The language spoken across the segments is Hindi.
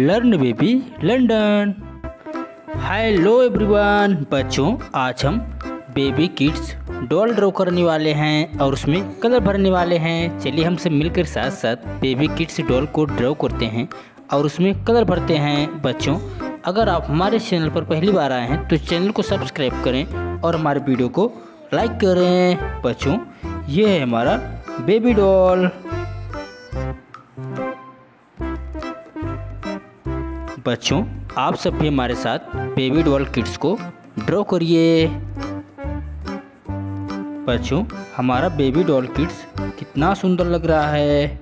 Learn baby London hello everyone बच्चों, आज हम बेबी किड्स डॉल ड्रॉ करने वाले हैं और उसमें कलर भरने वाले हैं। चलिए हमसे मिलकर साथ साथ बेबी किड्स डॉल को ड्रॉ करते हैं और उसमें कलर भरते हैं। बच्चों, अगर आप हमारे चैनल पर पहली बार आए हैं तो चैनल को सब्सक्राइब करें और हमारे वीडियो को लाइक करें। बच्चों, ये है हमारा बेबी डॉल बच्चों, आप सब भी हमारे साथ बेबी डॉल किड्स को ड्रॉ करिए। बच्चों, हमारा बेबी डॉल किड्स कितना सुंदर लग रहा है।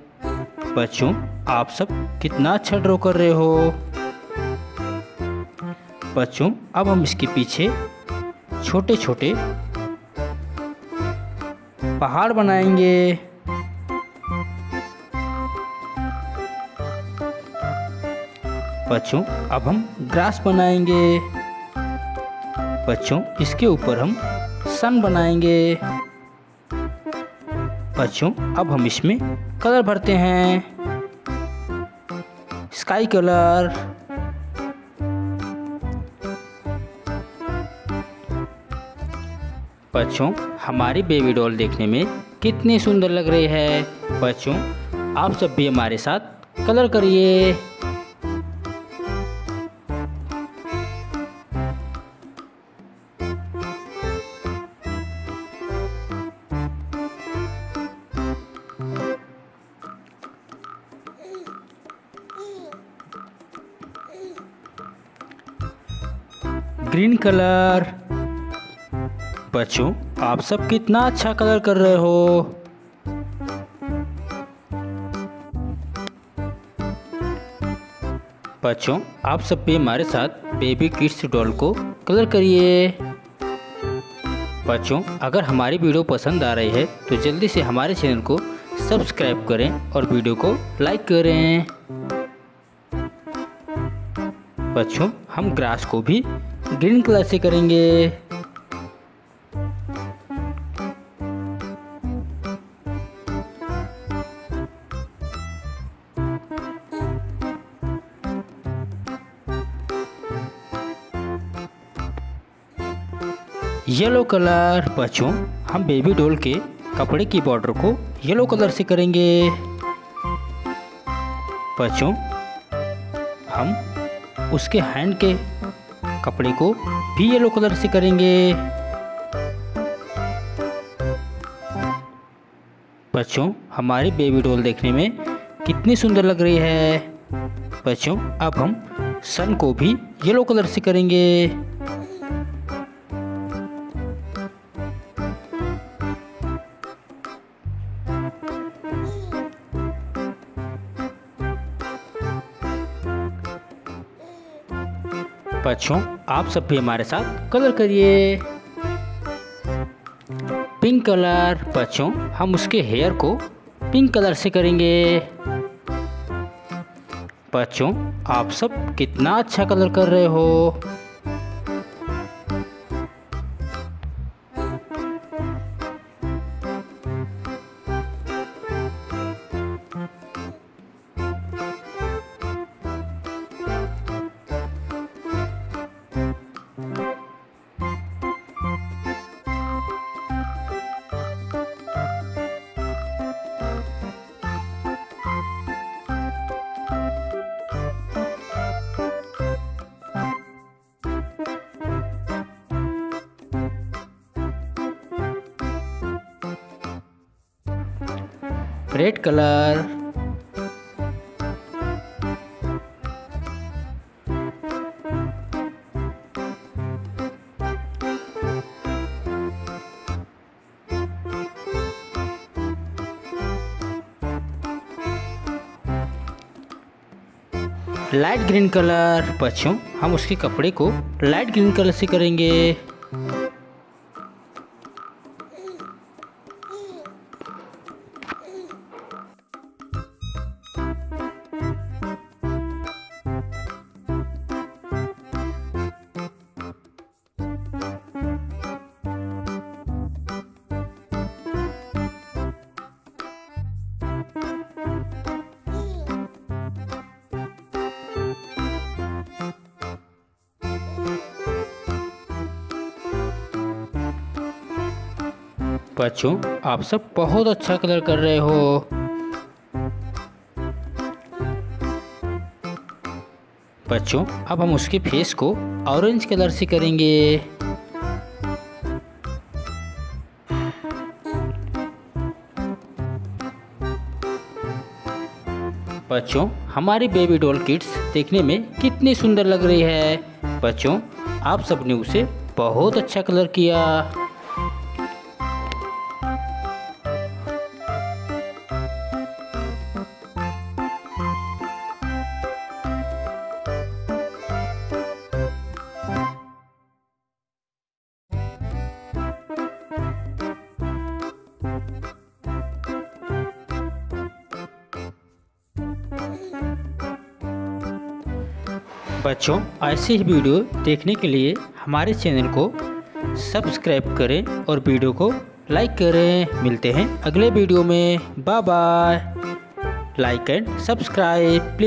बच्चों, आप सब कितना अच्छा ड्रॉ कर रहे हो। बच्चों, अब हम इसके पीछे छोटे छोटे पहाड़ बनाएँगे। बच्चों, अब हम ग्रास बनाएँगे। बच्चों, इसके ऊपर हम सन बनाएँगे। बच्चों, अब हम इसमें कलर भरते हैं। Sky colour. बच्चों, हमारी बेबी डॉल देखने में कितनी सुंदर लग रही है। बच्चों, आप सब भी हमारे साथ कलर करिए। Green colour. बच्चों, आप सब कितना अच्छा कलर कर रहे हो। बच्चों, आप सब भी हमारे साथ बेबी किड्स डॉल को कलर करिए। बच्चों, अगर हमारी वीडियो पसंद आ रही है तो जल्दी से हमारे चैनल को सब्सक्राइब करें और वीडियो को लाइक करें। बच्चों, हम ग्रास को भी ग्रीन कलर से करेंगे। येलो कलर बच्चों, हम बेबी डॉल के कपड़े की बॉर्डर को येलो कलर से करेंगे। बच्चों, हम उसके हैंड के कपड़े को भी येलो कलर से करेंगे। बच्चों, हमारी बेबी डॉल देखने में कितनी सुंदर लग रही है। बच्चों, अब हम सन को भी येलो कलर से करेंगे। बच्चों, आप सब भी हमारे साथ कलर करिए। पिंक कलर, बच्चों, हम उसके हेयर को पिंक कलर से करेंगे। बच्चों, आप सब कितना अच्छा कलर कर रहे हो। Red colour light green colour बच्चों हम उसके कपड़े को लाइट ग्रीन कलर से करेंगे। बच्चों, आप सब बहुत अच्छा कलर कर रहे हो। बच्चों, अब हम उसके फेस को ऑरेंज कलर से करेंगे। बच्चों, हमारी बेबी डॉल किड्स देखने में कितनी सुंदर लग रही है। बच्चों, आप सबने उसे बहुत अच्छा कलर किया। बच्चों, ऐसे ही वीडियो देखने के लिए हमारे चैनल को सब्सक्राइब करें और वीडियो को लाइक करें। मिलते हैं अगले वीडियो में। Bye bye. Like and subscribe